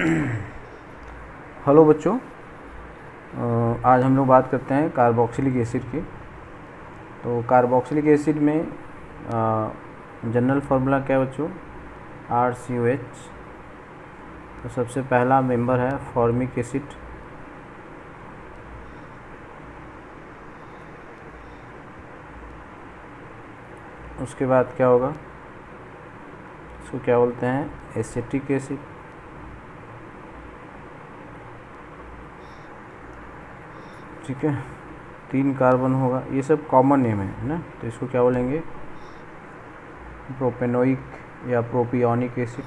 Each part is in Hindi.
हेलो बच्चों आज हम लोग बात करते हैं कार्बोक्सिलिक एसिड की। तो कार्बोक्सिलिक एसिड में जनरल फार्मूला क्या है बच्चों? R C O H. तो सबसे पहला मेंबर है फॉर्मिक एसिड। उसके बाद क्या होगा? इसको क्या बोलते हैं? Acetic acid. ठीक है? तीन कार्बन होगा। ये सब कॉमन नेम है, ना? तो इसको क्या बोलेंगे? प्रोपेनोइक या प्रोपियोनिक एसिड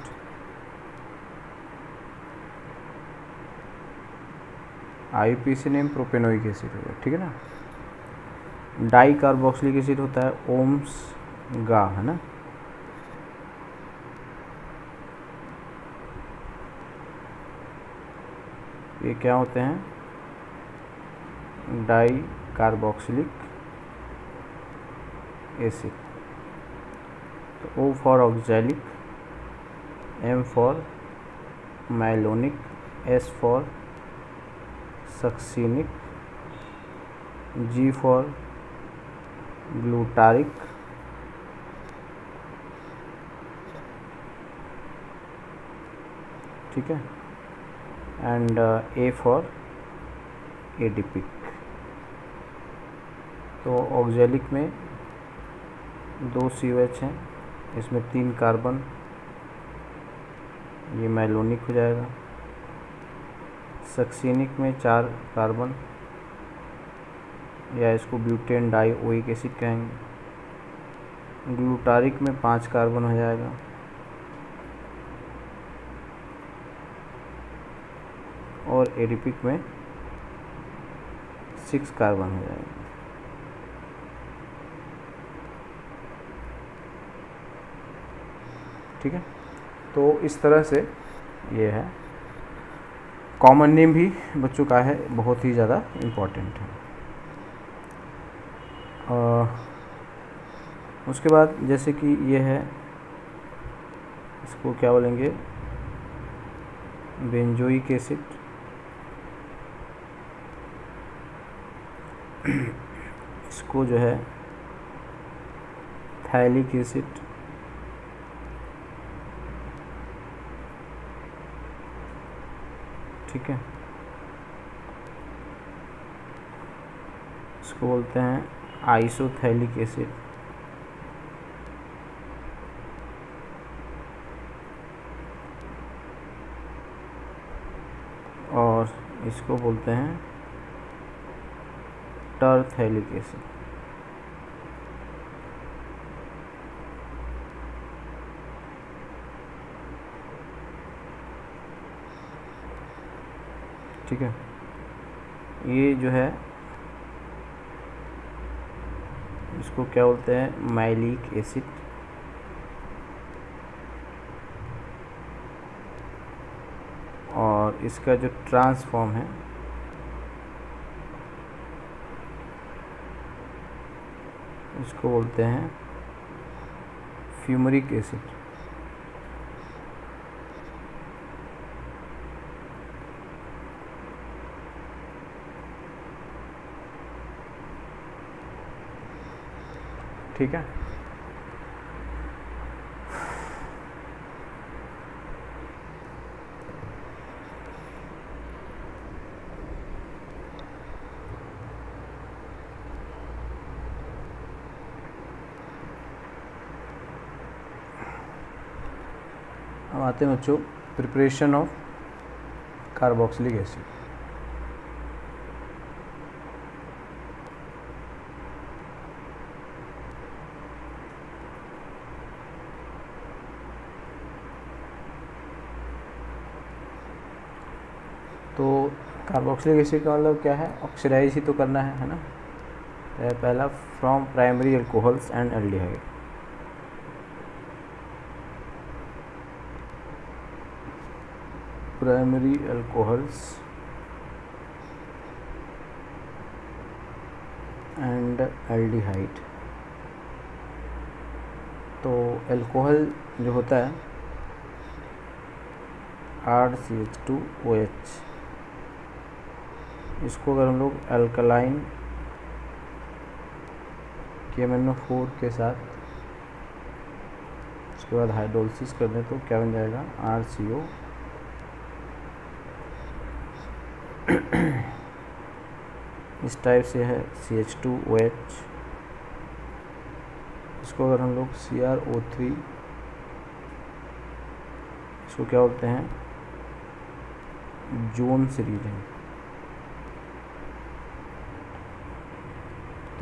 आई से नेम प्रोपेनोइक एसिड हो गया ठीक है ना? डाई कार्बोक्सिलिक एसिड होता है ओम्स गा है ना? ये क्या होते हैं? Di carboxylic acid. तो O for oxalic M for malonic S for succinic G for glutaric ठीक है? एंड ए फॉर एडिपिक तो ऑक्जेलिक में दो सी एच हैं। इसमें तीन कार्बन, ये मैलोनिक हो जाएगा। सक्सीनिक में चार कार्बन, या इसको ब्यूटेन डाई ओइक एसिड कहेंगे। ग्लूटारिक में पाँच कार्बन हो जाएगा। और एडिपिक में सिक्स कार्बन हो जाएगा। ठीक है? तो इस तरह से ये है। कॉमन नेम भी बच्चों का है बहुत ही ज़्यादा इम्पोर्टेंट है। आ, उसके बाद जैसे कि ये है इसको क्या बोलेंगे? बेंजोइक एसिड इसको जो है थैलिक एसिड ठीक है इसको बोलते हैं आइसोथैलिक एसिड। और इसको बोलते हैं टर्थैलिक एसिड। ठीक है? ये जो है इसको क्या बोलते हैं? Maleic acid. और इसका जो ट्रांसफॉर्म है, इसको बोलते हैं फ्यूमरिक एसिड। ठीक है? अब आते हैं बच्चों प्रिपरेशन ऑफ़ कार्बोक्सिलिक एसिड तो कार्बोक्सिलिक एसिड का मतलब क्या है? ऑक्सीडाइज ही तो करना है है ना? तो पहला from primary alcohols and aldehyde primary alcohols and aldehyde तो अल्कोहल जो होता है R C H two O H इसको अगर हम लोग अल्कलाइन के एम फोर के साथ, उसके बाद हाइड्रोलिस कर दें तो क्या बन जाएगा? आर सी ओ इस टाइप से है C H two O H इसको अगर हम लोग सी आर ओ थ्री इसको क्या बोलते हैं? जोन सीरीज़ रीडिंग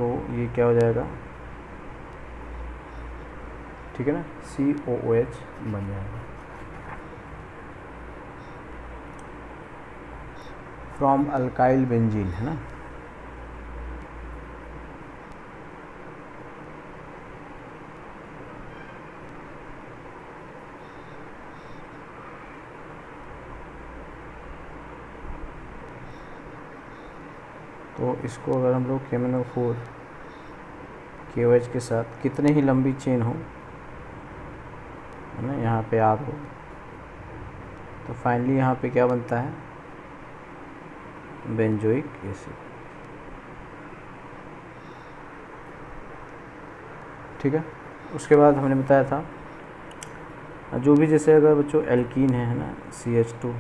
तो ये क्या हो जाएगा? ठीक है ना? सी ओ ओ एच बन जाएगा। फ्रॉम अल्काइल बेंजीन है ना? तो इसको अगर हम लोग केमिनो फोर के एच के साथ कितने ही लंबी चेन हो, है ना, यहाँ पे आर हो तो फाइनली यहाँ पे क्या बनता है? बेंजोइक एसिड ठीक है? उसके बाद हमने बताया था, जो भी जैसे अगर बच्चों एल्कीन है ना सी एच टू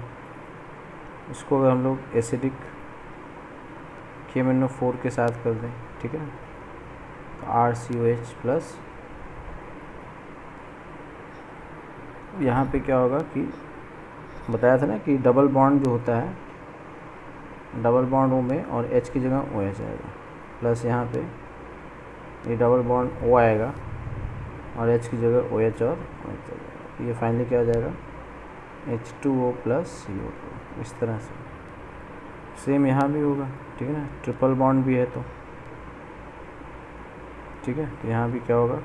इसको अगर हम लोग एसिडिक के एम फोर के साथ कर दें, ठीक है? R C O H plus यहाँ पे क्या होगा कि बताया था ना कि डबल बॉन्ड जो होता है डबल बॉन्ड ओ में और एच की जगह ओ एच आएगा। प्लस यहाँ पे ये डबल बॉन्ड ओ आएगा और एच की जगह ओ एच और ओ एच आ जाएगा ये फाइनली क्या हो जाएगा? H two O plus C O two इस तरह से। सेम यहाँ भी होगा। ठीक है ना? ट्रिपल बॉन्ड भी है तो। ठीक है? तो यहाँ भी क्या होगा?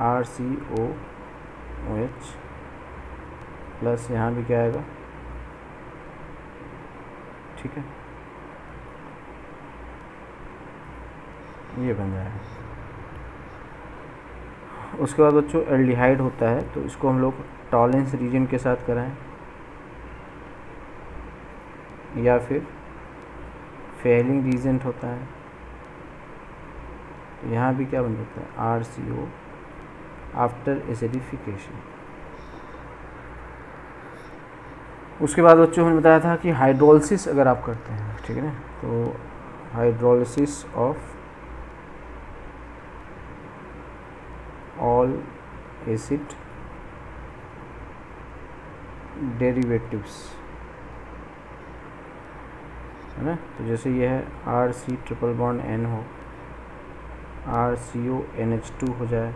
R C O O H plus यहाँ भी क्या आएगा? ठीक है? ये बन जाएगा। उसके बाद बच्चों एल्डिहाइड होता है तो इसको हम लोग टॉलेंस रीजन के साथ कराएँ। या फिर फेलिंग रीजेंट होता है। तो यहाँ भी क्या बन जाता है? R C O after acidification उसके बाद बच्चों, हमने बताया था कि हाइड्रोलिस अगर आप करते हैं, ठीक है ना? तो hydrolysis of all acid derivatives है ना? तो जैसे ये है R C triple bond N हो R C O N H two हो जाए,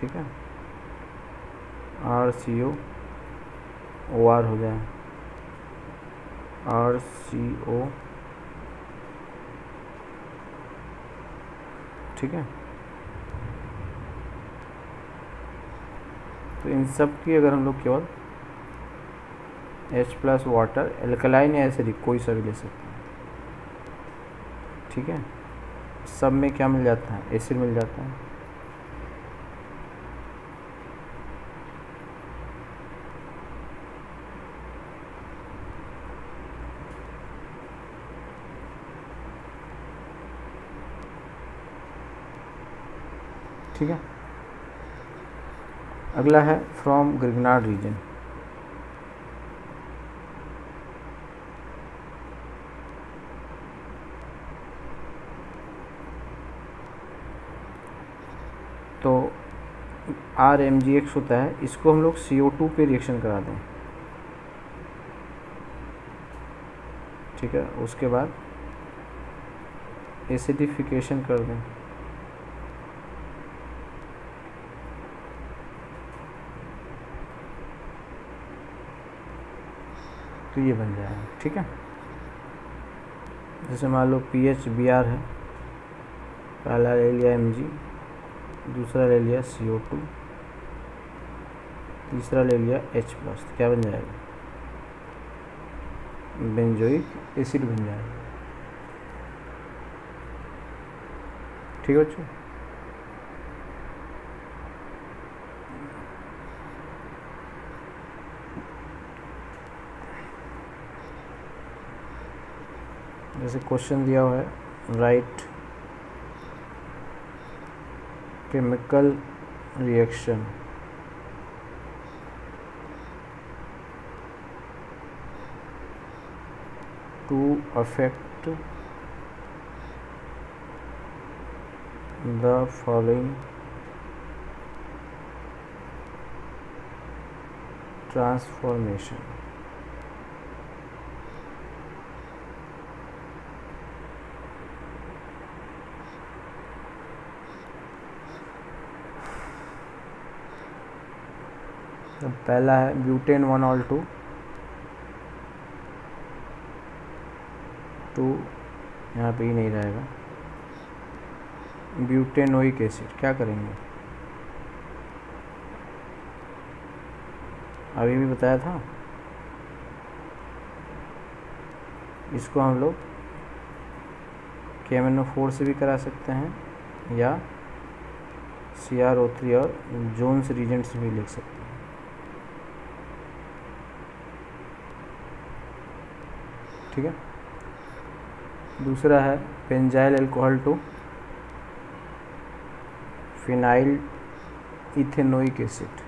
ठीक है? R C O O R हो जाए आर सी ओ ठीक है? तो इन सब की अगर हम लोग केवल एच प्लस वाटर एल्कलाइन या एसिडिक कोई सा भी ले सकते हैं। ठीक है? सब में क्या मिल जाता है? एसिड मिल जाता है। ठीक है? अगला है फ्रॉम ग्रिगनार्ड रीजन तो आर एम जी एक्स होता है, इसको हम लोग सी ओ टू पे रिएक्शन करा दें। ठीक है, उसके बाद एसिडिफिकेशन कर दें। तो ये बन जाएगा, ठीक है? जैसे मान लो पी एच बी आर है, पहला ले लिया एम जी दूसरा ले लिया सी ओ टू तीसरा ले लिया एच प्लस तो क्या बन जाएगा? बेंजोइक एसिड बन जाएगा। ठीक है जैसे क्वेश्चन दिया हुआ है write chemical reaction to affect the following transformation पहला है butane one ol to to यहाँ पे ही नहीं रहेगा। ब्यूटेनोइक एसिड क्या करेंगे? अभी भी बताया था? इसको हम लोग केमेनो फोर से भी करा सकते हैं, या सी आर ओ थ्री और जोन्स रीजेंट से भी लिख सकते हैं। ठीक है? दूसरा है benzyl alcohol to phenyl ethanoic acid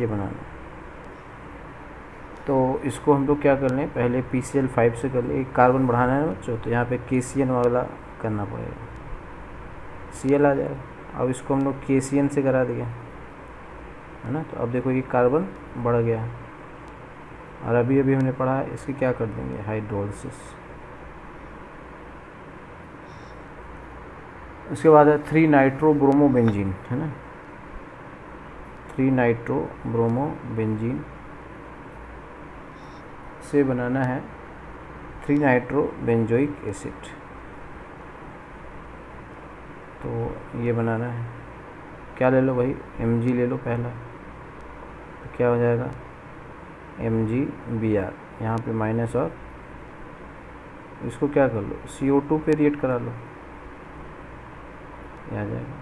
ये बनाना तो इसको हम लोग क्या कर लें, पहले पी सी एल फाइव से कर लें। एक कार्बन बढ़ाना है बच्चों तो यहाँ पे के सी एन वाला करना पड़ेगा। सी एल आ जाएगा। अब इसको हम लोग के सी एन से करा दिए। है ना? तो अब देखो ये कार्बन बढ़ गया। है और अभी अभी हमने पढ़ा है इसकी क्या कर देंगे? हाइड्रोलिसिस उसके बाद है थ्री नाइट्रो ब्रोमो बेंजीन है ना? थ्री नाइट्रो ब्रोमो बेंजीन से बनाना है थ्री नाइट्रो बेंजोइक एसिड तो ये बनाना है। क्या ले लो भाई? एमजी ले लो पहला। तो क्या हो जाएगा? एम जी बी आर यहाँ पर माइनस और इसको क्या कर लो? सी ओ टू पे रिएट करा लो। आ जाएगा।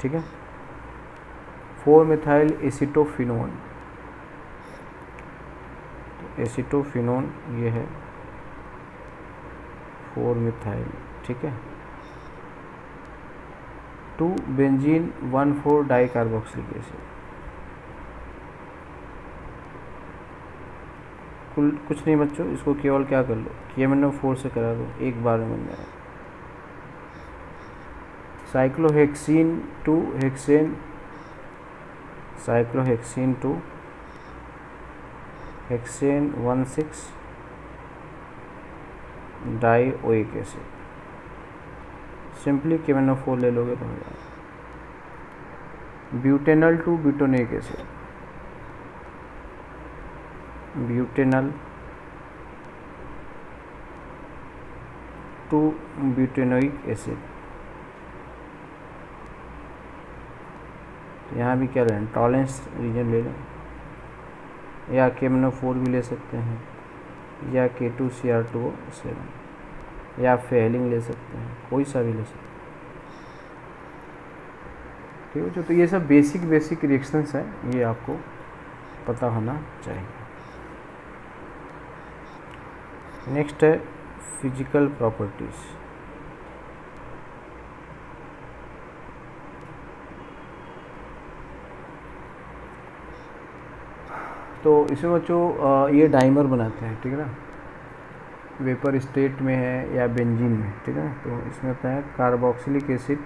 ठीक है? फोर मिथाइल एसिटोफिनोन तो एसिटोफिनोन ये है फोर मिथाइल ठीक है? To benzene one four di carboxylic acid कुल कुछ नहीं बच्चों, इसको केवल क्या कर लो? के एम फोर से करा दो, एक बार में बन जाएगा cyclohexene to hexane cyclohexene to hexane one six dioic acid simply K M four ले लोगे तो हो जाएगा। Butanal to butanoic acid butanal to butanoic acid. यहाँ भी क्या लें टॉलेंस रीजन ले लें या केमनो फोर भी ले सकते हैं, या K two C R two seven या फेलिंग ले सकते हैं, कोई सा भी ले सकते हैं। ठीक है तो ये सब बेसिक बेसिक रिएक्शंस हैं, ये आपको पता होना चाहिए। नेक्स्ट है फ़िज़िकल प्रॉपर्टीज़ तो इसमें बच्चों ये डाइमर बनाते हैं, ठीक है ना? वेपर स्टेट में है या बेंजीन में, ठीक है ना? तो इसमें होता है carboxylic acid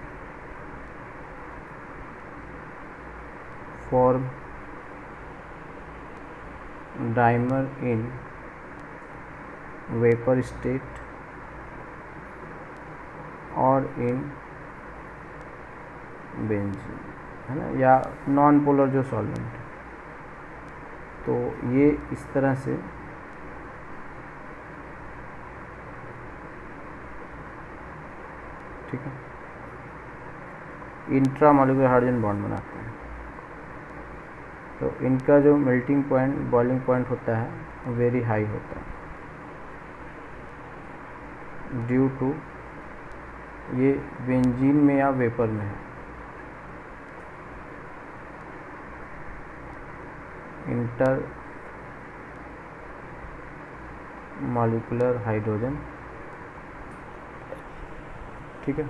form dimer in. Vapour state और इन बेंजीन, है ना? या नॉन पोलर जो सॉल्वेंट तो ये इस तरह से ठीक है? इंट्रा मॉलिकुलर हाइड्रोजन बॉन्ड बनाते हैं। तो इनका जो मेल्टिंग पॉइंट बॉइलिंग पॉइंट होता है वेरी हाई होता है। ड्यू टू ये बेंजीन में या वेपर में है। Intermolecular hydrogen. ठीक है?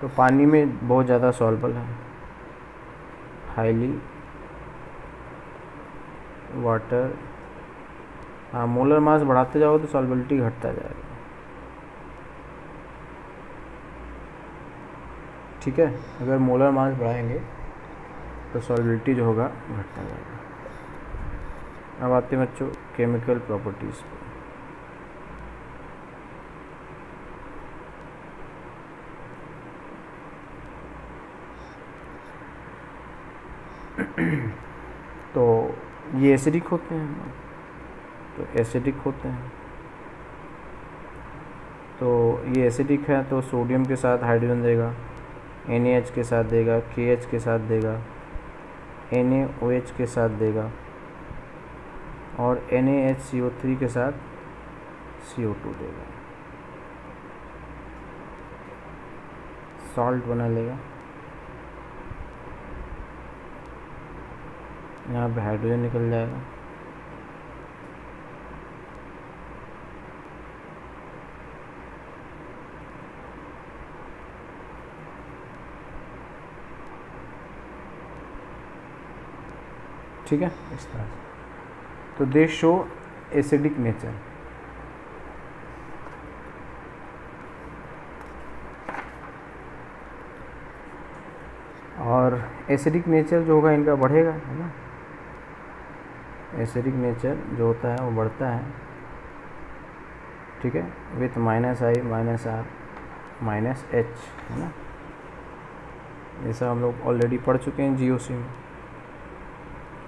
तो पानी में बहुत ज़्यादा सॉल्बल है। हाईली वाटर हाँ मोलर मास बढ़ाते जाओ तो सॉल्बिलिटी घटता जाएगा। ठीक है? अगर मोलर मास बढ़ाएँगे तो सॉल्बिलिटी जो होगा, घटता जाएगा। अब आते हैं बच्चों केमिकल प्रॉपर्टीज़ पर तो ये एसिडिक होते हैं। तो एसिडिक होते हैं। तो ये एसिडिक है तो सोडियम के साथ हाइड्रोजन देगा। एन एच के साथ देगा के एच के साथ देगा एन ए ओ एच के साथ देगा और N A H C O three के साथ CO2 देगा। सॉल्ट बना लेगा। यहाँ पे हाइड्रोजन निकल जाएगा। ठीक है? इस तरह से। तो दे शो एसिडिक नेचर और एसिडिक नेचर जो होगा इनका बढ़ेगा है ना? एसिडिक नेचर जो होता है वो बढ़ता है। ठीक है? With minus I minus R minus H है ना? ऐसा हम लोग ऑलरेडी पढ़ चुके हैं जीओसी में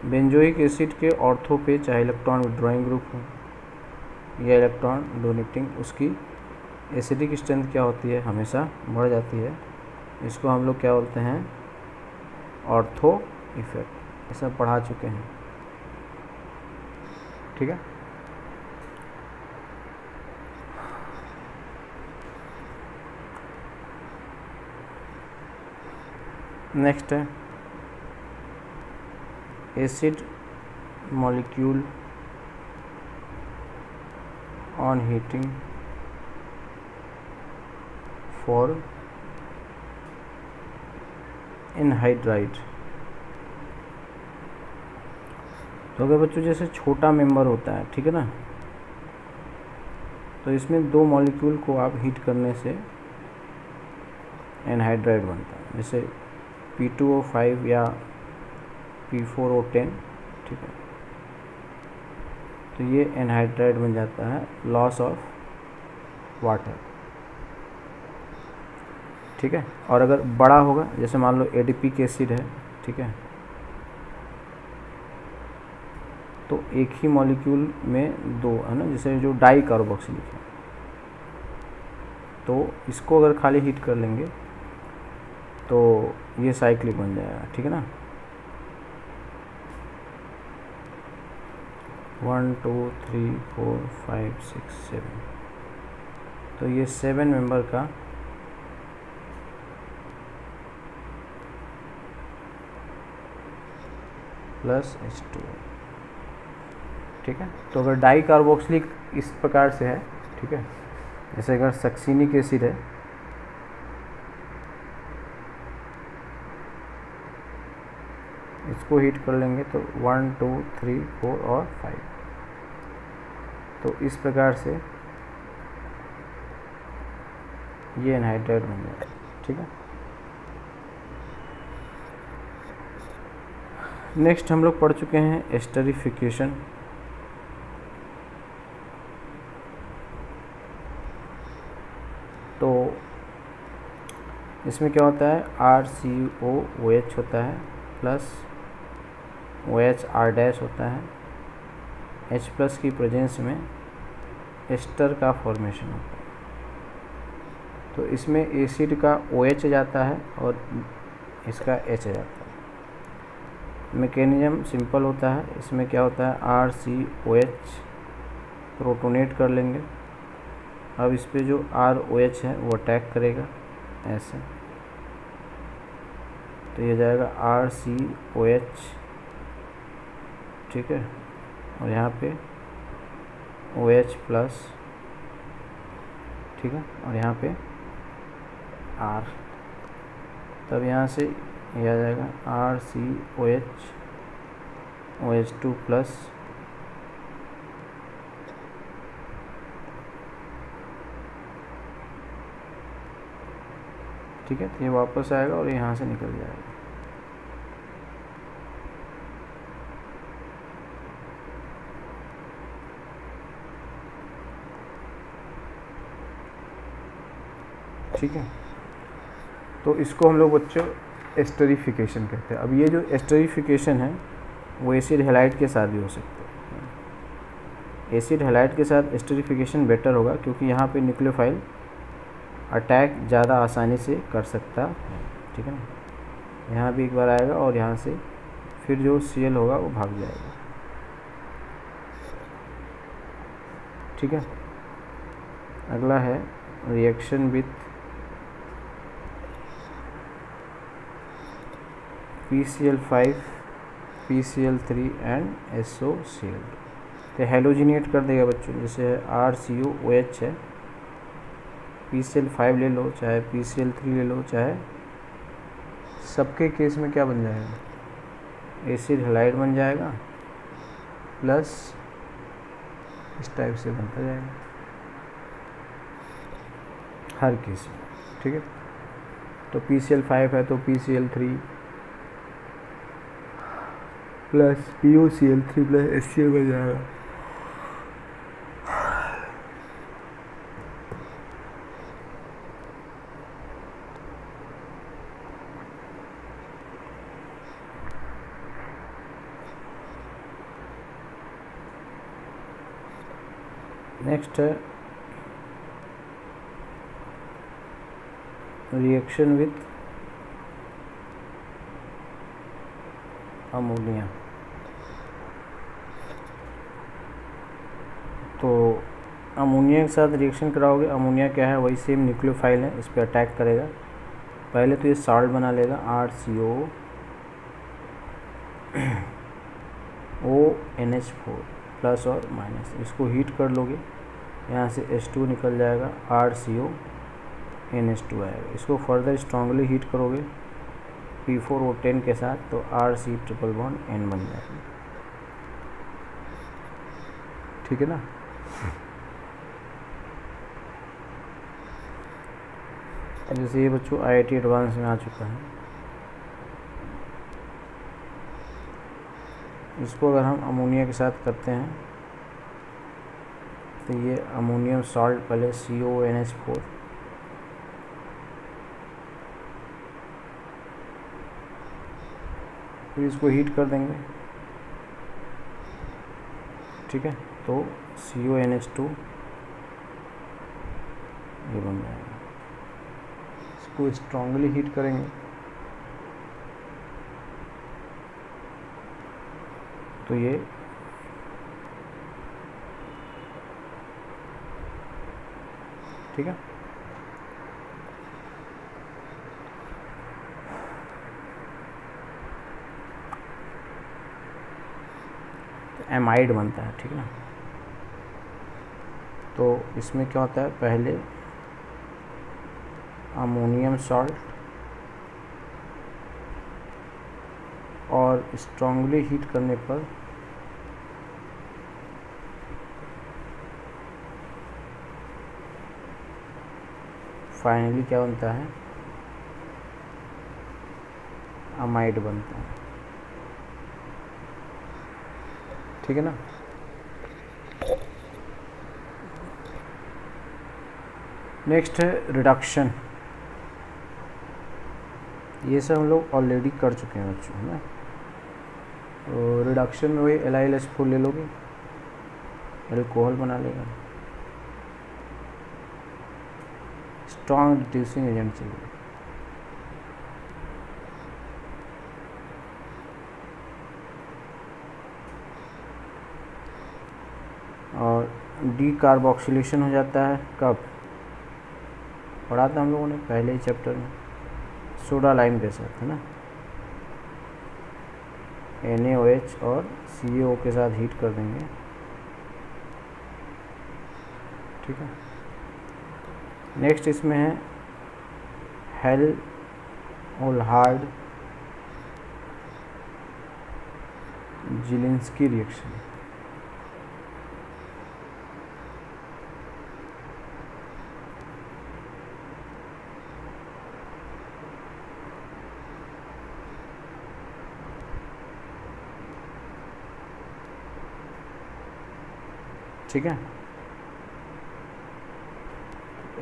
बेंजोइक एसिड के ऑर्थो पे चाहे इलेक्ट्रॉन विड्रॉइंग ग्रुप हो या इलेक्ट्रॉन डोनेटिंग, उसकी एसिडिक स्ट्रेंथ क्या होती है? हमेशा बढ़ जाती है। इसको हम लोग क्या बोलते हैं? Ortho effect. ऐसा पढ़ा चुके हैं। ठीक है? नेक्स्ट है। Acid molecule on heating for anhydride तो अगर बच्चों जैसे छोटा मेंबर होता है, ठीक है ना? तो इसमें दो मॉलिक्यूल को आप हीट करने से एनहाइड्राइड बनता है। जैसे पी टू ओ फाइव या पी फोर ओ टेन ठीक है। तो ये एनहाइड्राइड बन जाता है लॉस ऑफ़ वाटर ठीक है। और अगर बड़ा होगा, जैसे मान लो एडीपी एसिड है, ठीक है। तो एक ही मॉलिक्यूल में दो, है ना, जैसे जो डाई कार्बोक्सिलिक है। तो इसको अगर खाली हीट कर लेंगे तो ये साइक्लिक बन जाएगा, ठीक है ना। One, two, three, four, five, six, seven. तो ये सेवन मेंबर का प्लस एच टू। ठीक है? तो अगर डाई कार्बोक्सिलिक इस प्रकार से है, ठीक है? जैसे अगर सक्सीनिक एसिड है इसको हीट कर लेंगे तो वन टू थ्री फोर और फाइव तो इस प्रकार से ये एनहाइड्राइड बन जाएगा, ठीक है? नेक्स्ट हम लोग पढ़ चुके हैं एस्टरिफिकेशन तो इसमें क्या होता है? R C O O H होता है plus O H R dash होता है। एच प्लस की प्रेजेंस में एस्टर का फॉर्मेशन होता है। तो इसमें एसिड का ओ एच जाता है और इसका एच जाता है। मैकेनिज्म सिंपल होता है। इसमें क्या होता है? R, C O H protonate कर लेंगे। अब इस पर जो आर ओ एच है, वो अटैक करेगा। ऐसे। तो ये जाएगा आर, सी ओ एच ठीक है? और यहाँ पे ओ एच प्लस ठीक है? और यहाँ पे आर तब यहाँ से ये आ जाएगा R C O H O H two plus ठीक है? तो ये वापस आएगा और यहाँ से निकल जाएगा। ठीक है? तो इसको हम लोग बच्चों एस्टरीफिकेशन कहते हैं। अब ये जो एस्टरीफिकेशन है, वो एसिड हेलाइट के साथ भी हो सकता है। एसिड हेलाइट के साथ एस्टरीफिकेशन बेटर होगा क्योंकि यहाँ पे न्यूक्लियोफाइल अटैक ज़्यादा आसानी से कर सकता है। ठीक है ना? यहाँ भी एक बार आएगा और यहाँ से फिर जो सी होगा, वो भाग जाएगा। ठीक है? अगला है reaction with P C L five P C L three and S O C L तो हेलोजिनेट कर देगा बच्चों, जैसे R C U O H है। पी सी एल फाइव ले लो, चाहे पी सी एल थ्री ले लो, चाहे सबके केस में क्या बन जाएगा? एसिड हेलाइड बन जाएगा प्लस इस टाइप से बनता जाएगा। हर केस में, ठीक है? तो पी सी एल फाइव है तो P C L three plus P O C L three plus S C L बन जाएगा। नेक्स्ट है रिएक्शन विथ अमोनिया तो अमोनिया के साथ रिएक्शन कराओगे? अमोनिया क्या है? वही सेम न्यूक्लियोफाइल है, इस पर अटैक करेगा। पहले तो ये साल्ट बना लेगा R C O O N H four plus और माइनस इसको हीट कर लोगे, यहाँ से एच टू निकल जाएगा R C O N H two आएगा। इसको फर्दर स्ट्रांगली हीट करोगे पी फोर ओ टेन के साथ तो R C triple bond N बन जाएगा। ठीक है ना? जैसे ये बच्चों आई आई टी एडवांस में आ चुका है। इसको अगर हम अमोनिया के साथ करते हैं तो ये अमोनियम सॉल्ट पहले C O N H four फिर इसको हीट कर देंगे। ठीक है? तो C O N S two ये बन जाएगा। इसको स्ट्रांगली हीट करेंगे। तो ये ठीक है? एमाइड बनता है, ठीक ना? तो इसमें क्या होता है? पहले अमोनियम सॉल्ट और स्ट्रांगली हीट करने पर फाइनली क्या बनता है? अमाइड बनता है। ठीक है ना? नेक्स्ट है रिडक्शन ये सब हम लोग ऑलरेडी कर चुके हैं बच्चों, है ना? तो रिडक्शन में वही L I L S four ले लोगे? एल्कोहल बना लेगा। स्ट्रॉन्ग रिड्यूसिंग एजेंट चाहिए। और डी कार्बोक्सिलेशन हो जाता है। कब? पढ़ा था हम लोगों ने पहले ही चैप्टर में। सोडा लाइम के साथ, है ना? एन एच और सी ओ के साथ हीट कर देंगे। ठीक है? नेक्स्ट इसमें है हेल और हार्ड जिलिंसकी रिएक्शन ठीक है?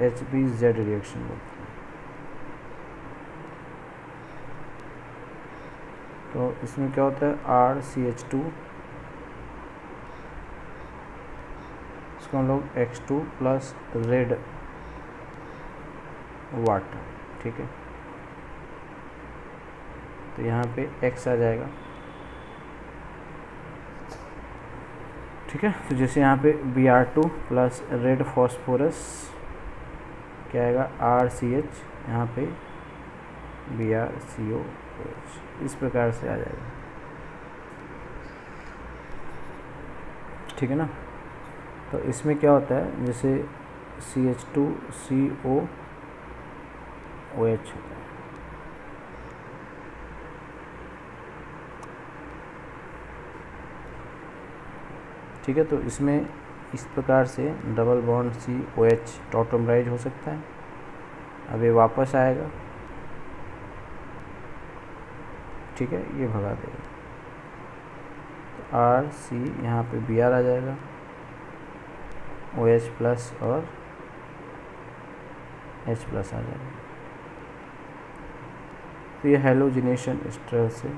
एच बी जेड रिएक्शन बोलते हैं। तो इसमें क्या होता है? आर सी एच टू इसको हम लोग X two plus red water ठीक है? तो यहाँ पे एक्स आ जाएगा। ठीक है? तो जैसे यहाँ पे B R two plus red phosphorus क्या आएगा? आर सी एच यहाँ पे B R C O H इस प्रकार से आ जाएगा। ठीक है ना? तो इसमें क्या होता है? जैसे C H two C O O H होता है। ठीक है तो इसमें इस प्रकार से double bond C O H tautomerise हो सकता है। अब ये वापस आएगा। ठीक है, ये भगा देगा। तो आर सी यहाँ पे बी आर आ जाएगा। ओ एच प्लस और एच प्लस आ जाएगा। तो ये हेलोजिनेशन तरह से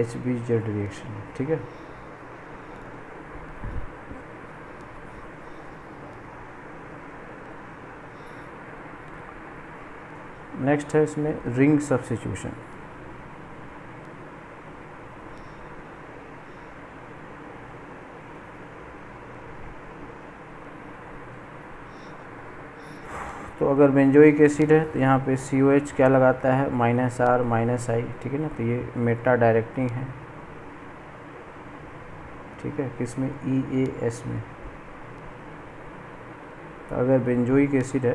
एच बी जेड रिएक्शन ठीक है। नेक्स्ट है इसमें रिंग सब्सिट्यूशन तो अगर बेंजोइक एसिड है तो यहाँ पे सी एच क्या लगाता है? माइनस आर माइनस आई ठीक है ना? तो ये मेटा डायरेक्टिंग है। ठीक है, किसमें? ई ए एस में। तो अगर बेंजोइक एसिड है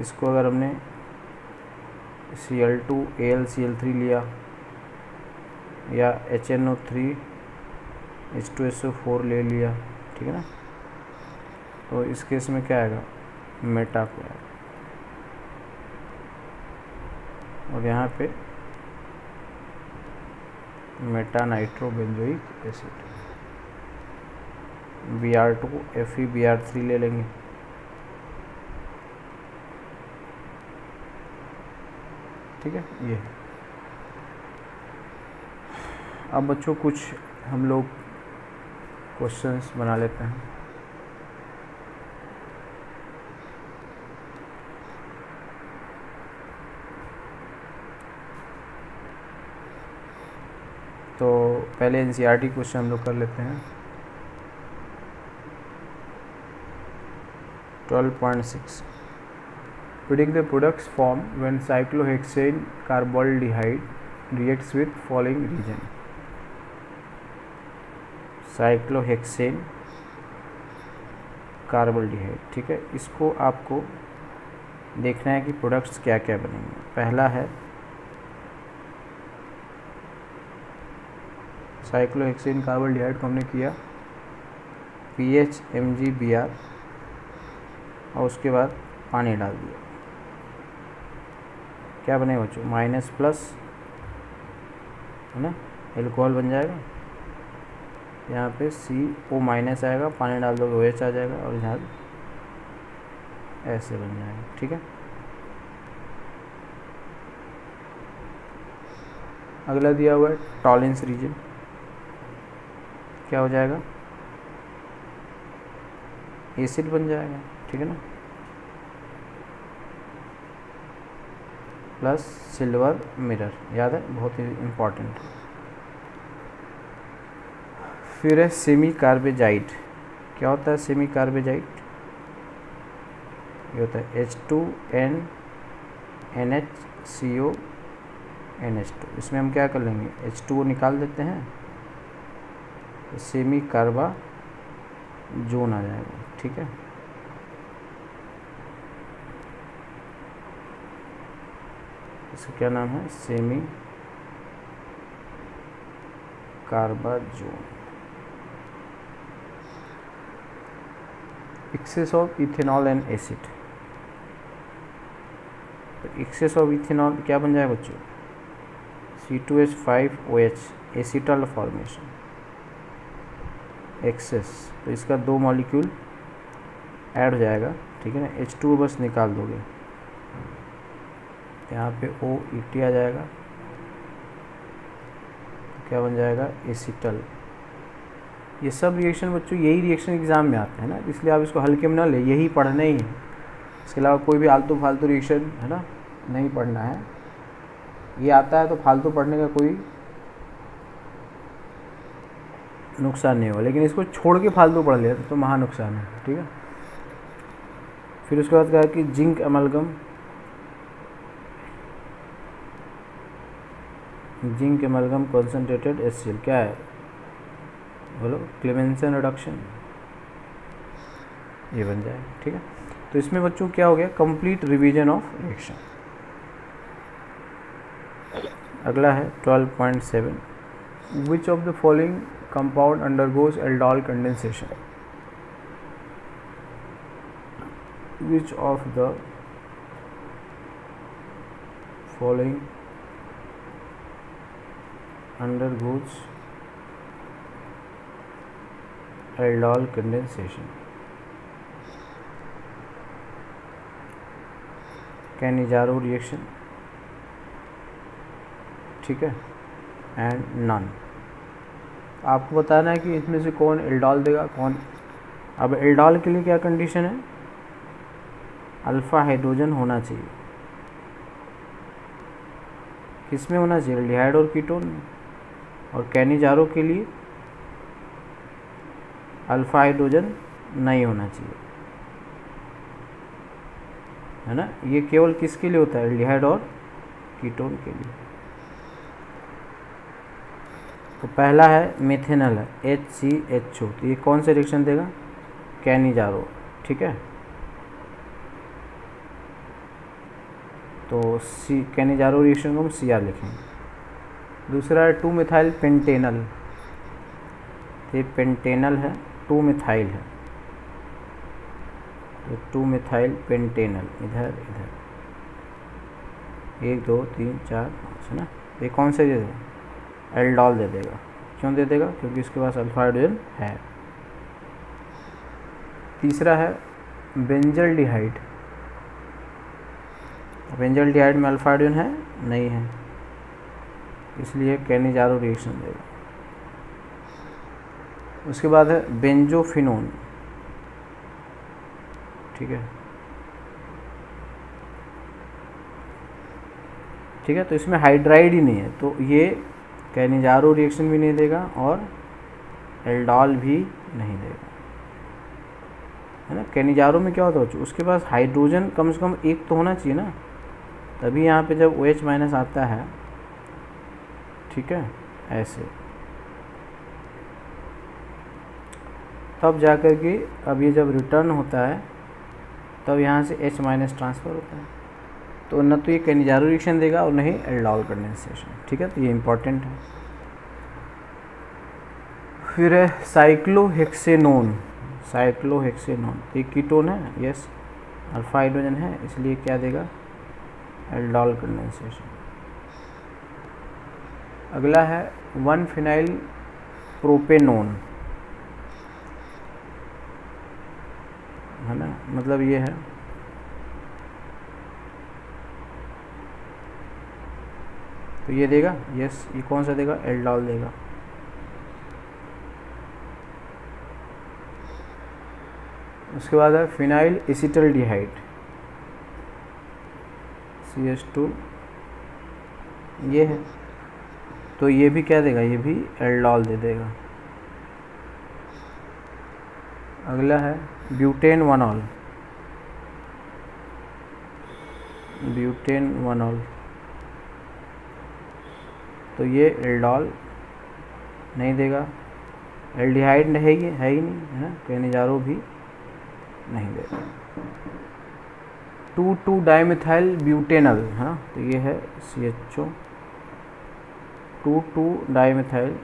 इसको अगर हमने C L two A L C L three लिया, या H N O three H two S O four ले लिया, ठीक है ना? तो इस केस में क्या आएगा? मेटा को आएगा। और यहाँ पे meta nitrobenzoic acid. B R two F E B R three ले लेंगे। ठीक है? ये अब बच्चों कुछ हम लोग क्वेश्चंस बना लेते हैं। तो पहले एन क्वेश्चन हम लोग कर लेते हैं। Twelve point six Predict the products formed when cyclohexane carbaldehyde reacts with following reagent. Cyclohexane carbaldehyde ठीक है? इसको आपको देखना है कि प्रोडक्ट्स क्या क्या बनेंगे। पहला है साइक्लोहेक्सेन कार्बल्डिहाइड को हमने किया P H M G B R और उसके बाद पानी डाल दिया। क्या बनेगा बच्चों? माइनस प्लस, है ना? एल्कोहल बन जाएगा। यहाँ पे सी ओ माइनस आएगा, पानी डाल दोगे ओ एच आ जाएगा और यहाँ ऐसे बन जाएगा, ठीक है? अगला दिया हुआ है टॉलेंस रीजन क्या हो जाएगा? एसिड बन जाएगा, ठीक है ना? Plus silver mirror. याद है? बहुत ही इंपॉर्टेंट फिर है सेमी कार्बेजाइट क्या होता है सेमी कार्बेजाइट ये होता है H two N N H C O N H two इसमें हम क्या कर लेंगे? एच टू निकाल देते हैं। सेमी कार्बा जोन आ जाएगा। ठीक है? इसका क्या नाम है? Semicarbazone excess of ethanol and acid तो एक्सेस ऑफ़ इथेनॉल क्या बन जाएगा बच्चों? C two H five O H acetal formation excess तो इसका दो मॉलिक्यूल ऐड हो जाएगा, ठीक है ना? एच टू बस निकाल दोगे। यहाँ पे ओ ई टी आ जाएगा। तो क्या बन जाएगा? एसिटल ये सब रिएक्शन बच्चों, यही रिएक्शन एग्ज़ाम में आते हैं ना, इसलिए आप इसको हल्के में ना ले, यही पढ़ना ही है। इसके अलावा कोई भी आलतू फालतू रिएक्शन है ना, नहीं पढ़ना है। ये आता है तो फालतू पढ़ने का कोई नुकसान नहीं होगा, लेकिन इसको छोड़ के फालतू पढ़ लिया तो महा नुकसान है, ठीक है? फिर उसके बाद कहा कि zinc amalgam zinc amalgam concentrated S क्या है? बोलो क्लेमेंसन रिडक्शन ये बन जाए, ठीक है? तो इसमें बच्चों क्या हो गया? कंप्लीट रिवीजन ऑफ़ रिएक्शन अगला है 12.7 which of the following compound under undergoes aldol condensation which of the following undergoes aldol condensation Cannizzaro reaction. ठीक है? एंड नन आपको बताना है कि इसमें से कौन एल्डॉल देगा, कौन? अब एल्डॉल के लिए क्या कंडीशन है? अल्फ़ा हाइड्रोजन होना चाहिए। किसमें होना चाहिए? एल्डिहाइड और कीटोन में। और कैनिजारो के लिए अल्फ़ा हाइड्रोजन नहीं होना चाहिए। है ना? ये केवल किसके लिए होता है? एल्डिहाइड और कीटोन के लिए। तो पहला है मेथेनल है एच सी एच ओ तो ये कौन सा रिएक्शन देगा? कैनिजारो। ठीक है? तो सी कैनिजारो रिएक्शन को हम सी आर लिखेंगे। दूसरा है टू मिथाइल पेंटेनल। ये पेंटेनल है टू मिथाइल है। तो टू मिथाइल पेंटेनल, इधर इधर। एक, दो, तीन, चार, पाँच, है ना? ये कौन सा दे देगा? एल्डॉल दे देगा। क्यों दे देगा? क्योंकि इसके पास अल्फ़ा हाइड्रोजन है। तीसरा है बेंजल डिहाइड। बेंजल डिहाइड में अल्फ़ा हाइड्रोजन है? नहीं है। इसलिए कैनिजारो रिएक्शन देगा उसके बाद है बेंजोफिनोन। ठीक है? ठीक है तो इसमें हाइड्राइड ही नहीं है तो ये कैनिजारो रिएक्शन भी नहीं देगा और एल्डॉल भी नहीं देगा। है ना? कैनिजारो में क्या होता है उसके पास हाइड्रोजन कम से कम एक तो होना चाहिए ना। तभी यहाँ पे जब ओ OH माइनस आता है ठीक है? ऐसे। तब जा कर के अब ये जब रिटर्न होता है, तब यहाँ से H माइनस ट्रांसफ़र होता है। तो न तो ये कैनिजारो रिएक्शन देगा और न ही एल्डॉल कंडेंसेशन ठीक है? तो ये इम्पोर्टेंट है। फिर है साइक्लोहेक्सेनोन साइक्लोहेक्सेनोन ये कीटोन है यस अल्फ़ा हाइड्रोजन है, इसलिए क्या देगा? एल्डॉल कंडेंसेशन अगला है वन फिनाइल प्रोपेनोन है ना? मतलब ये है। तो ये देगा? यस ये कौन सा देगा? एल्डॉल देगा। उसके बाद है phenyl acetaldehyde C S two ये है। तो ये भी क्या देगा? ये भी एल्डॉल दे देगा। अगला है, ब्यूटेन वनॉल ब्यूटेन वनॉल तो ये एल्डॉल नहीं देगा। एल्डिहाइड है ही है ही नहीं, है ना? कैनिजारो भी नहीं देगा टू टू डाइमिथाइल ब्यूटेनल, है? ना तो ये है C H O two two dimethyl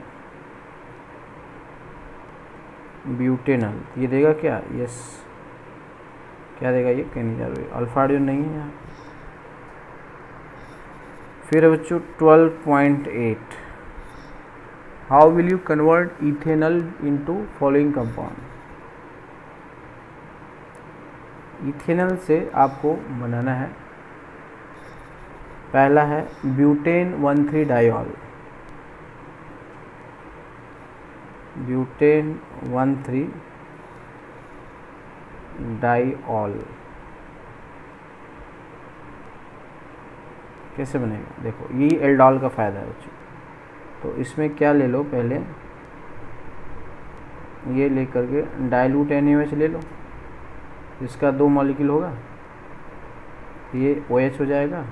butanal. ये देगा क्या? यस। क्या देगा ये? कैनिजारो अल्फ़ा हाइड्रोजन नहीं है यहाँ। फिर बच्चों, twelve point eight. How will you convert ethanal into following compound ethanal से आपको बनाना है। पहला है butane one three diol. Butane one three diol. कैसे बनेगा? देखो यही एल्डॉल का फ़ायदा है बच्चों। तो इसमें क्या ले लो पहले? ये ले करके डाइल्यूट एन ले लो। इसका दो मॉलिक्यूल होगा। ये ओ OH हो जाएगा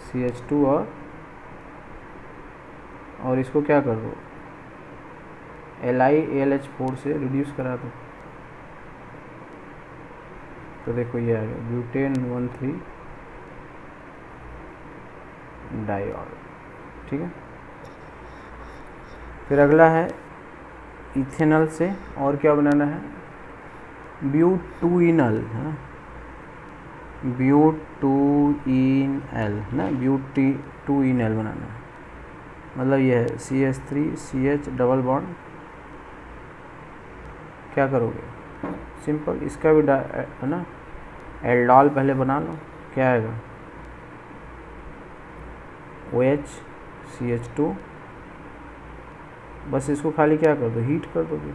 सी एच टू और और इसको क्या कर दो? L I L H four से रिड्यूस करा दो। तो देखो ये आ गया। ब्यूटेन वन थ्री डाइऑल ठीक है? फिर अगला है इथेनल से और क्या बनाना है? ब्यूटूइनल है। ब्यूटूइन एल ना? ब्यूटी टू इन एल बनाना है। मतलब ये है C H three C H double bond क्या करोगे? सिंपल इसका भी है ना? एल्डॉल पहले बना लो, क्या आएगा? O H C H two बस इसको खाली क्या कर दो हीट कर दोगे।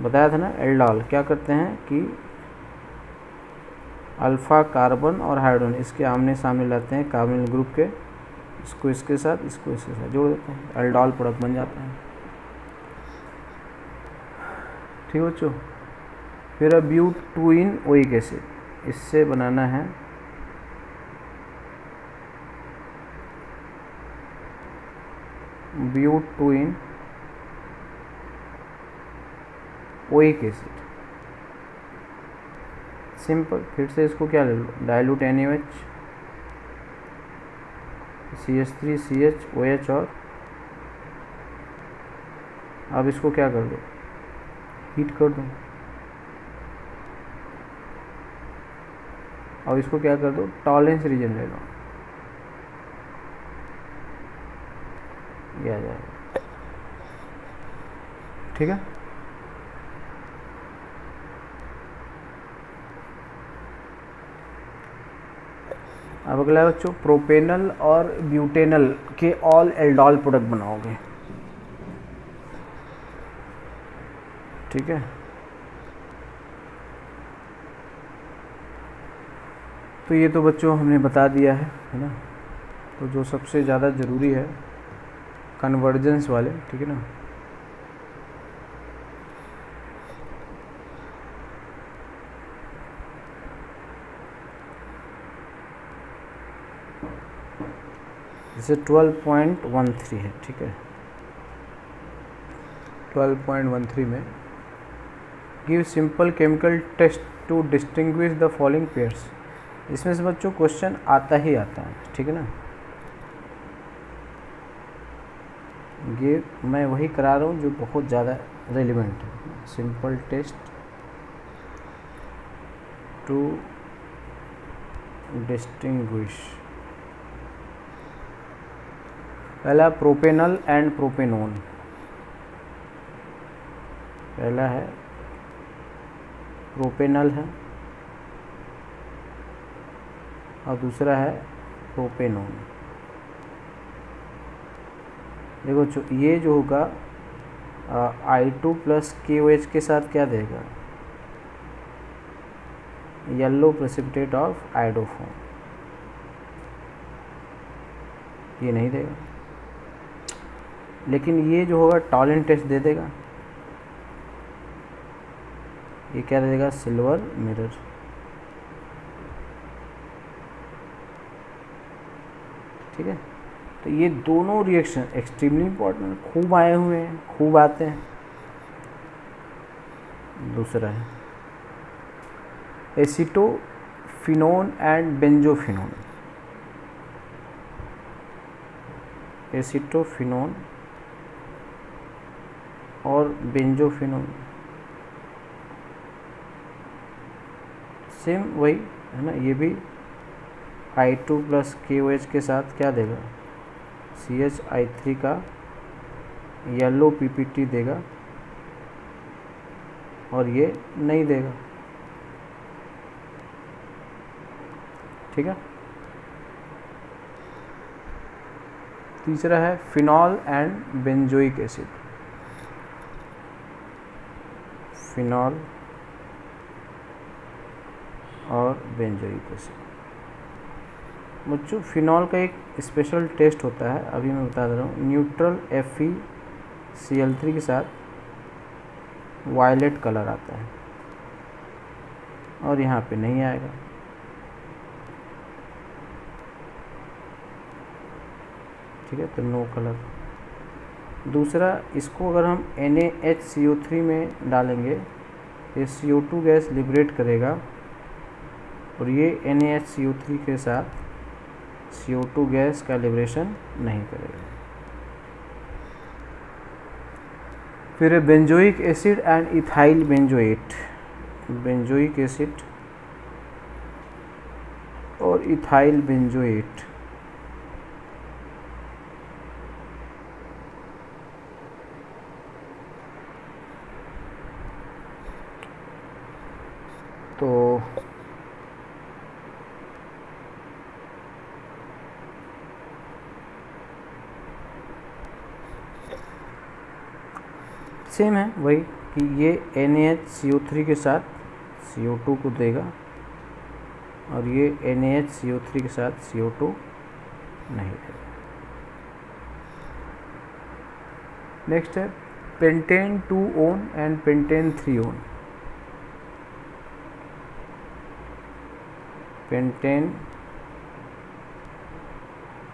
बताया था ना एल्डॉल क्या करते हैं कि अल्फ़ा कार्बन और हाइड्रोजन इसके आमने सामने लाते हैं कार्बन ग्रुप के। इसको इसके साथ, इसको इसके साथ जोड़ देते हैं। एल्डॉल प्रोडक्ट बन जाता है। ठीक बच्चों? फिर अब but two ene oic acid इससे बनाना है। But two ene oic acid simple फिर से इसको क्या ले लो? Dilute N H C H three C H O H और। अब इसको क्या कर दो हीट कर दो? अब इसको क्या कर दो? टॉलेंस रीजन ले लो। ये आ जाएगा। ठीक है? अब अगला बच्चों प्रोपेनल और ब्यूटेनल के ऑल एल्डॉल प्रोडक्ट बनाओगे। ठीक है? तो ये तो बच्चों हमने बता दिया है है ना? तो जो सबसे ज़्यादा ज़रूरी है कन्वर्जेंस वाले, ठीक है ना? जैसे 12.13 है, ठीक है? 12.13 में give simple chemical test to distinguish the following pairs इसमें से बच्चों क्वेश्चन आता ही आता है, ठीक है ना? ये मैं वही करा रहा हूँ जो बहुत ज़्यादा रेलिवेंट है। सिंपल टेस्ट टू डिस्टिंग्विश पहला प्रोपेनल एंड प्रोपेनोन पहला है प्रोपेनल है और दूसरा है प्रोपेनोन। देखो ये जो होगा I two plus K O H के साथ क्या देगा? येल्लो प्रेसिपिटेट ऑफ़ आइडोफोन ये नहीं देगा। लेकिन ये जो होगा टॉलेंट टेस्ट दे देगा। ये क्या रहेगा? सिल्वर मिरर ठीक है? तो ये दोनों रिएक्शन एक्सट्रीमली इम्पोर्टेंट खूब आए हुए हैं, खूब आते हैं। दूसरा है। एसिटोफिनोन एंड बेंजोफिनोन एसिटोफिनोन और बेंजोफिनोन सेम वही, है ना? ये भी I two plus K O H के साथ क्या देगा? सी एच आई थ्री का येलो पी पी टी देगा और ये नहीं देगा। ठीक है? तीसरा है phenol and benzoic acid phenol और बेंजोइक एसिड बच्चों फिनॉल का एक स्पेशल टेस्ट होता है, अभी मैं बता दे रहा हूँ। Neutral F E C L three के साथ वायलेट कलर आता है। और यहाँ पे नहीं आएगा। ठीक है तो नो कलर दूसरा, इसको अगर हम N A H C O three में डालेंगे, ये C O two gas liberate करेगा। और ये एन थ्री के साथ सी ओ टू गैस का लिबरेशन नहीं करेगा। फिर benzoic acid and ethyl benzoate benzoic acid और इथाइल बेंजोएट तो सेम है, वही कि ये N H C O three के साथ सी ओ टू को देगा और ये N H C O three के साथ सी ओ टू नहीं देगा। नेक्स्ट है pentane two one and pentane three one pentane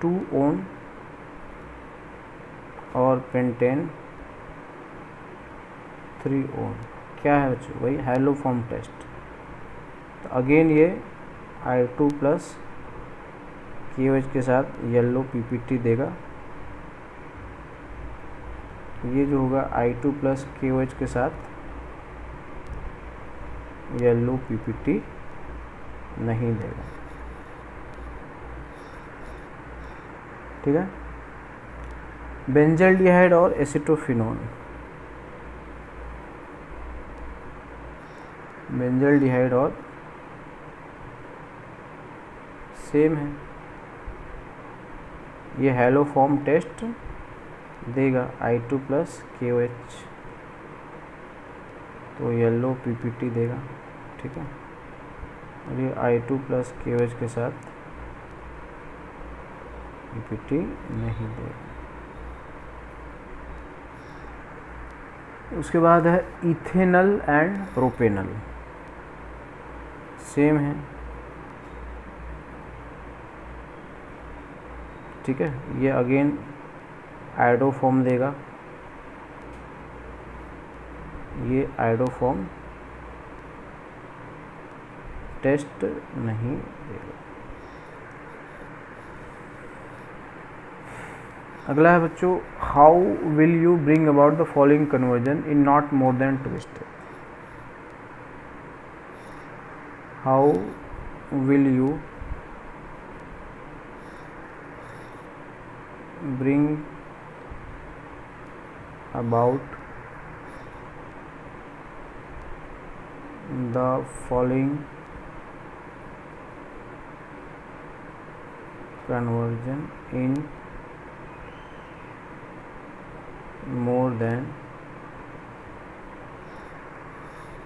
two one और पेंटेन थ्री ओन क्या है बच्चों? वही हेलो फॉर्म टेस्ट। तो अगेन ये आई टू प्लस के के साथ येलो पीपीटी देगा। ये जो होगा I two plus K H के साथ येलो पीपीटी नहीं देगा। ठीक है? बेंजल्डिहाइड और एसिटोफिनोन बेंजल्डिहाइड और सेम है। ये हेलो फॉर्म टेस्ट देगा I two plus K O H तो येलो पीपीटी देगा, ठीक है? और ये I two plus K O H के साथ पीपीटी नहीं देगा। उसके बाद है इथेनल एंड प्रोपेनल सेम है। ठीक है? ये अगेन आइडो फॉर्म देगा। ये आइडो फॉर्म टेस्ट नहीं देगा। अगला है बच्चों how will you bring about the following conversion in not more than two step how will you bring about the following conversion in more than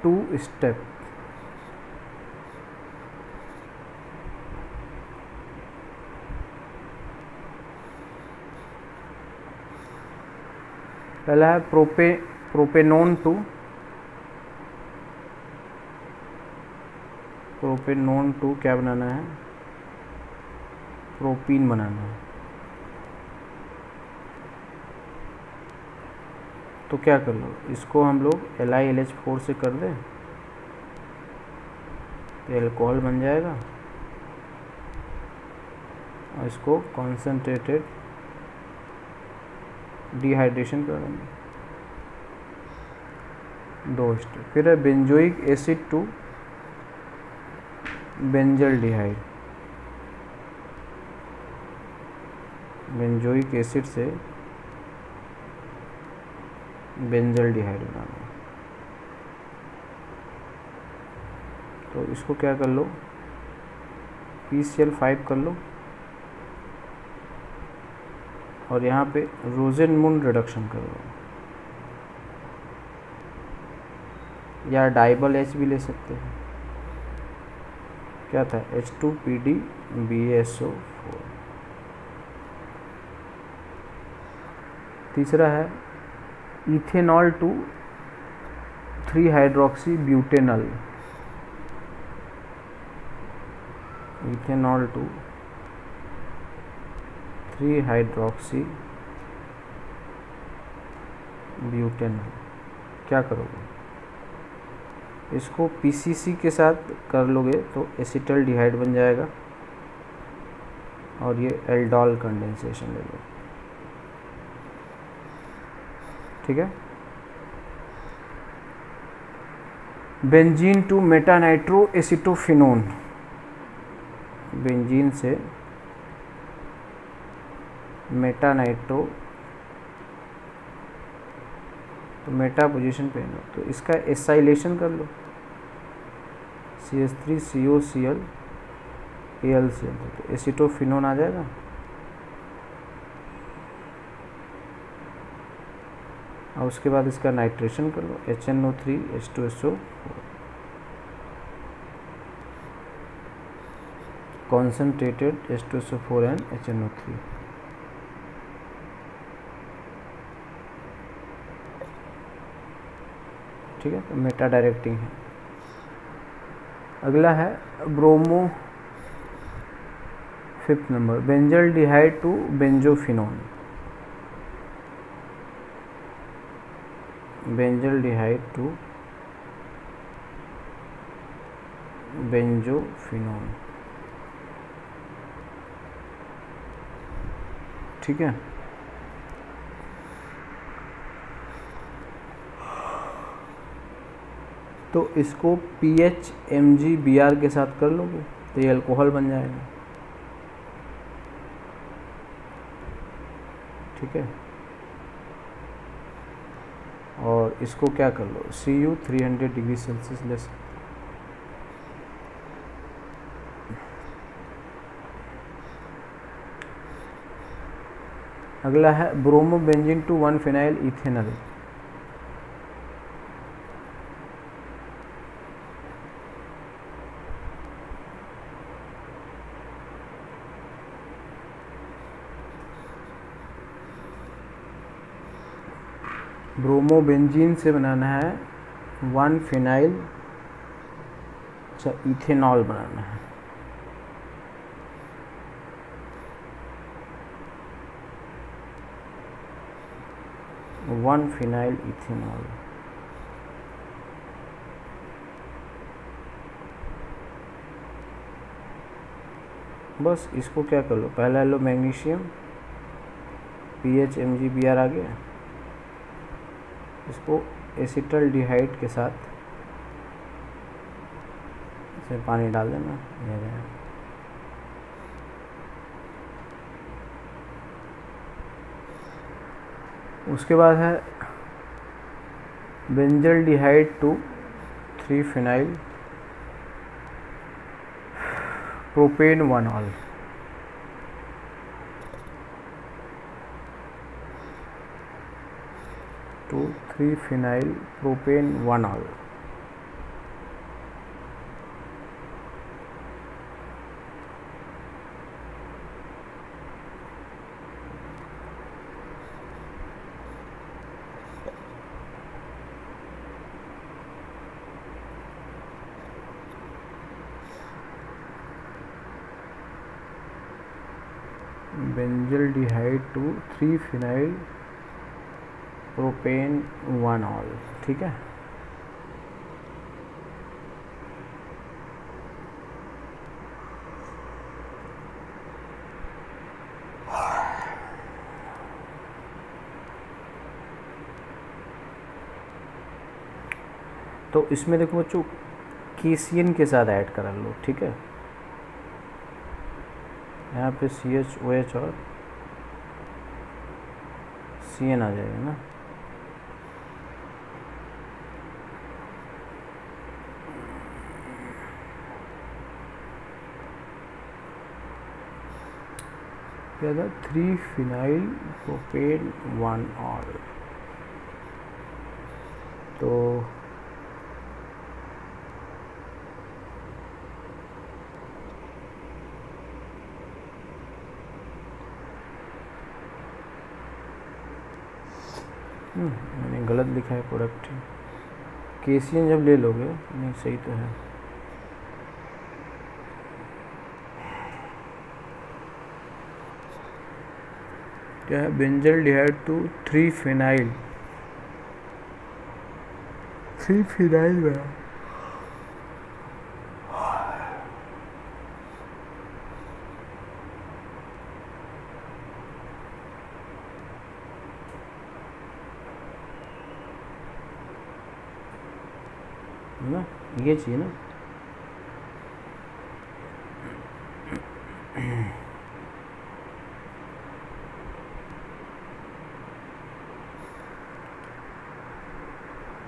two steps? पहला है प्रोपे, प्रोपेनोन टू। प्रोपेनोन टू क्या बनाना है? प्रोपीन बनाना है। तो क्या कर लो? इसको हम लोग L I L H four से कर दें। तो एल्कोहल बन जाएगा। और इसको कॉन्सेंट्रेटेड डिहाइड्रेशन कर देंगे दो स्टेप फिर है benzoic acid to benzaldehyde benzoic acid से बेंजल डिहाइड बनाना तो इसको क्या कर लो? पी सी एल फाइव कर लो। और यहाँ पे रोजेन मून रिडक्शन कर। लो या डाइबल एच भी ले सकते हैं। क्या था? H two P D B S O four तीसरा है ethanol to three hydroxy butanal. Ethanol to three hydroxy butanal क्या करोगे? इसको पीसीसी के साथ कर लोगे तो एसिटल डिहाइड बन जाएगा और ये एल्डॉल कंडेंसेशन ले लो। ठीक है? Benzene to meta nitro acetophenone benzene से मेटानाइट्रो तो मेटा पोजिशन पे लो तो इसका एसाइलेशन कर लो। C S three C O C L A L C L तो एसिटोफिनोन आ जाएगा। और उसके बाद इसका नाइट्रेशन कर लो H N O three H two S O concentrated H two S O four and H N O three ठीक है तो मेटा डायरेक्टिंग है। अगला है bromo fifth number benzaldehyde to benzophenone benzaldehyde to benzophenone ठीक है? तो इसको P H M G B R के साथ कर लोगे तो ये अल्कोहल बन जाएगा। ठीक है? और इसको क्या कर लो? C U three hundred degree Celsius ले सकते अगला है bromo benzene to one phenyl ethanal. Bromobenzene से बनाना है वन फिनाइल अच्छा इथेनॉल बनाना है। वन फिनाइल इथेनॉल बस इसको क्या कर लो? पहला लो magnesium P H M G B R आ गया इसको एसिटल डिहाइड के साथ इसमें पानी डाल देना। ये उसके बाद है benzaldehyde to three phenyl propane one ol. Two three phenyl propane one ol benzaldehyde to three phenyl propane one ol, ठीक है? तो इसमें देखो बच्चों केसियन के साथ ऐड करा लो, ठीक है? यहाँ पे सी एच ओ एच और सी एन आ जाएगा ना? क्या था three phenyl propane one ol तो हम्म, मैंने गलत लिखा है प्रोडक्ट केसियन जब ले लोगे नहीं सही तो है। क्या है? Benzaldehyde to three phenyl three phenyl बना ना? ये चाहिए ना?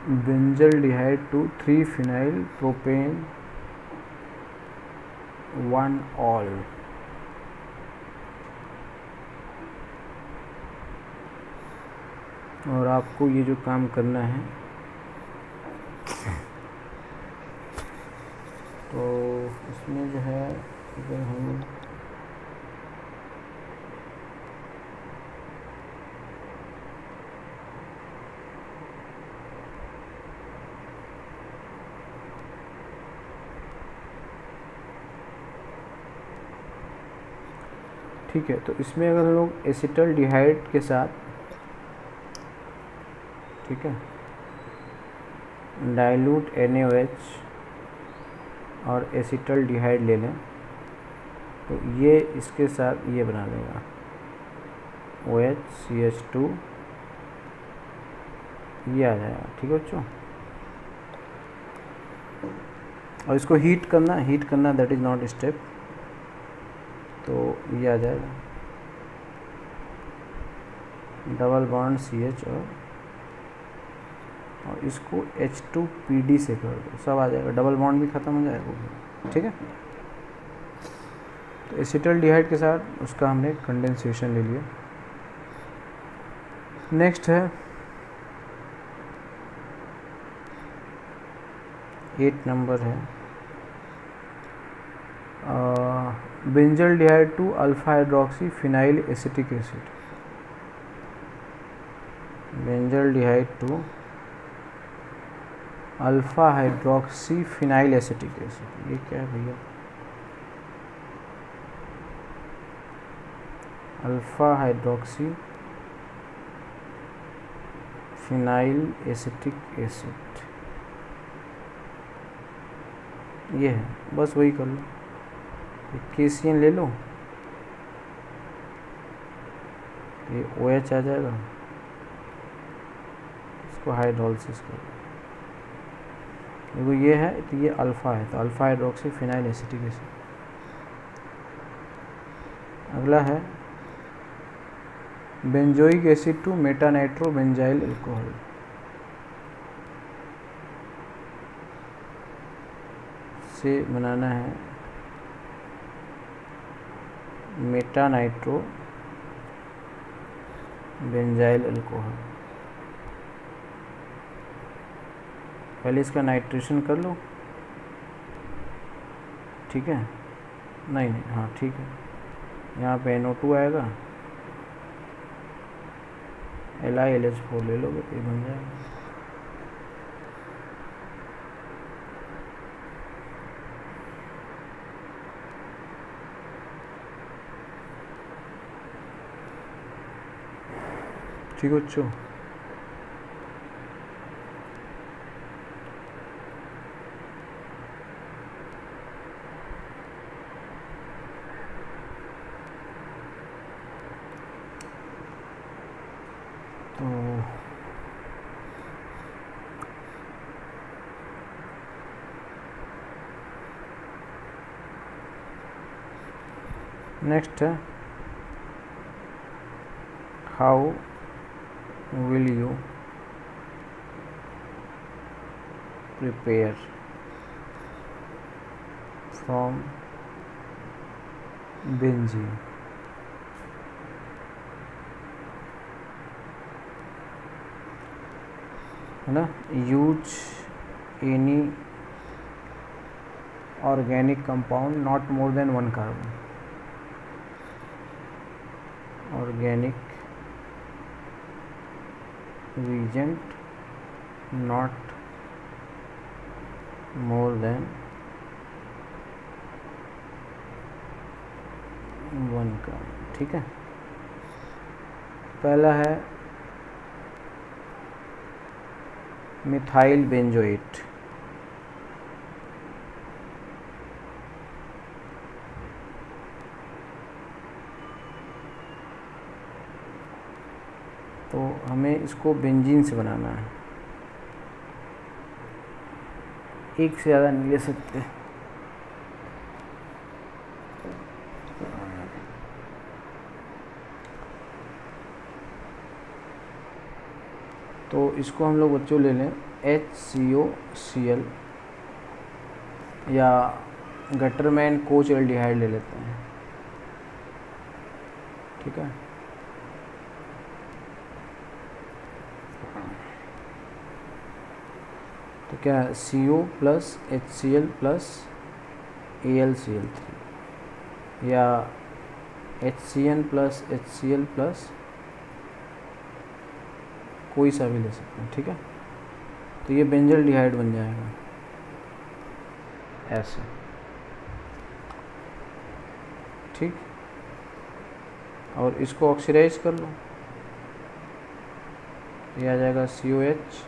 Benzaldehyde to three phenyl propane one ol और आपको ये जो काम करना है तो इसमें जो है, अगर हम ठीक है तो इसमें अगर हम लोग एसिटल डिहाइड के साथ, ठीक है डाइल्यूट एन और एसिटल डिहाइड ले लें तो ये इसके साथ ये बना देगा O H C H two ये आ जाएगा, ठीक है बच्चों? और इसको हीट करना हीट करना दैट इज़ नॉट स्टेप तो ये आ जाएगा। डबल बॉन्ड सी एच और और इसको एच टू पी डी से कर दो। सब आ जाएगा। डबल बॉन्ड भी ख़त्म हो जाएगा। ठीक है? तो एसिटल डिहाइड के साथ उसका हमने कंडेंसेशन ले लिया। नेक्स्ट है एट नंबर है। Benzaldehyde to alpha hydroxy phenyl acetic acid benzaldehyde to alpha hydroxy phenyl acetic acid ये क्या है भैया? Alpha hydroxy phenyl acetic acid ये है, बस वही कर लो। केसियन ले लो। ये ओ एच आ जाएगा। इसको हाइड्रोलिसिस कर देखो, ये है तो ये अल्फ़ा है तो alpha hydroxy phenyl acetic acid अगला है benzoic acid to meta nitro benzyl alcohol से बनाना है। Meta nitro benzyl alcohol. पहले इसका नाइट्रेशन कर लो। ठीक है? नहीं नहीं हाँ ठीक है। यहाँ पे एन टू आएगा। L I L H four ले लोगे तो ये बन जाएगा। ঠিক হচ্ছ तो नेक्स्ट है। How will you prepare from benzene? है ना? Use any organic compound not more than one carbon organic reagent not more than one का ठीक है? पहला है मिथाइल बेंजोएट तो हमें इसको बेंजीन से बनाना है। एक से ज़्यादा नहीं ले सकते। तो इसको हम लोग बच्चों ले लें। H C O C L या गटरमैन कोच एल्डिहाइड ले लेते हैं। ठीक है? तो क्या है? C O plus H C L plus A L C L three या H C N plus H C L plus कोई सा भी ले सकते हैं, ठीक है? तो ये बेंजल डिहाइड बन जाएगा। ऐसे। ठीक? और इसको ऑक्सीडाइज कर लो। ये आ जाएगा सी ओ एच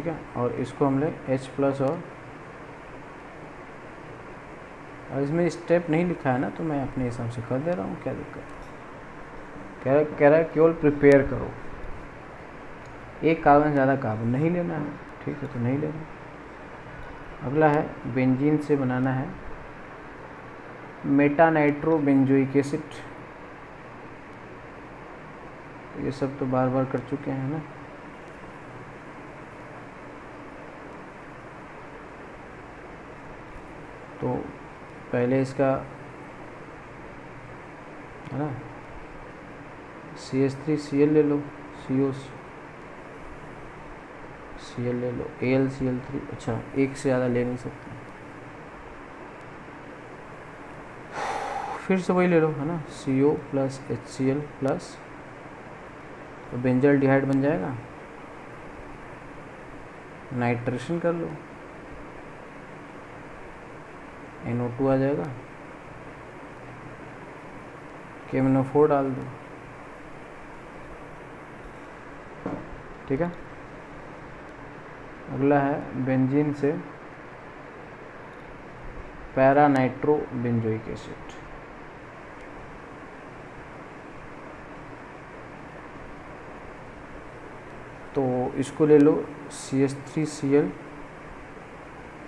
ठीक है? और इसको हम ले एच प्लस और और इसमें स्टेप नहीं लिखा है ना तो मैं अपने हिसाब से कर दे रहा हूँ, क्या दिक्कत कह रहा कह रहा है केवल प्रिपेयर करो। एक कार्बन ज़्यादा कार्बन नहीं लेना है, ठीक है तो नहीं लेना। अगला है बेंजीन से बनाना है। मेटा नाइट्रो बेंजोइक एसिड ये सब तो बार बार कर चुके हैं ना। तो पहले इसका, है ना? C S three C L ले लो सी ओ सी एल ले लो A L C L three अच्छा एक से ज़्यादा ले नहीं सकते। फिर से वही ले लो, है ना? C O plus H C L plus तो बेंजल डिहाइड बन जाएगा। नाइट्रेशन कर लो। NO2 आ जाएगा। केमिनोफोर डाल दो। ठीक है? अगला है बेंजीन से पैरा नाइट्रो बेंजोइक एसिड। तो इसको ले लो C S three C L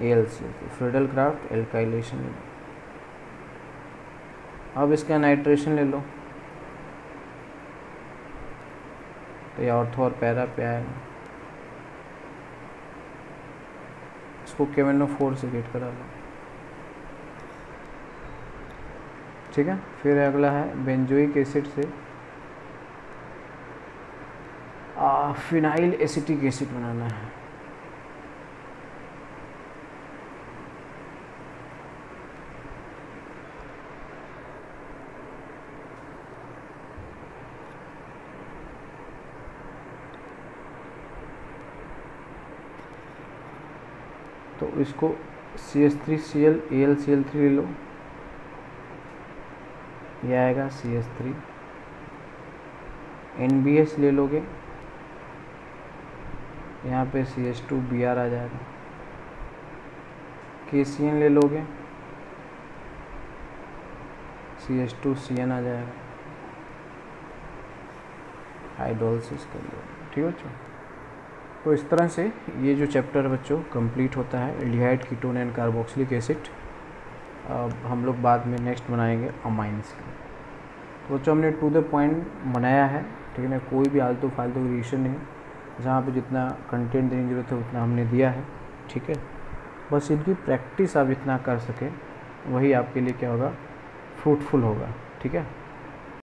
L craft alkylation अब इसका नाइट्रेशन ले लो। तो ये ऑर्थो और पैरा पे आएगा इसको केवेनो फोर से गेट करा लो। ठीक है? फिर अगला है बेंजोइक एसिड से। फिनाइल एसिटिक एसिड बनाना है तो इसको C S three C L A L C L three ले लो। ये आएगा C S three N B S ले लोगे। यहाँ पे C S two B R आ जाएगा। के सी एन ले लोगे। C S two C N आ जाएगा। हाइड्रोलिसिस कर लो। ठीक है तो इस तरह से ये जो चैप्टर बच्चों कंप्लीट होता है aldehyde ketone and carboxylic acid हम लोग बाद में नेक्स्ट बनाएँगे अमाइंस तो बच्चों, हमने टू द पॉइंट बनाया है, ठीक है ना? कोई भी आलतू फालतू रिएक्शन नहीं, जहाँ पे जितना कंटेंट देने की ज़रूरत है, उतना हमने दिया है, ठीक है? बस इनकी प्रैक्टिस आप जितना कर सकें, वही आपके लिए क्या होगा? फ्रूटफुल होगा, ठीक है?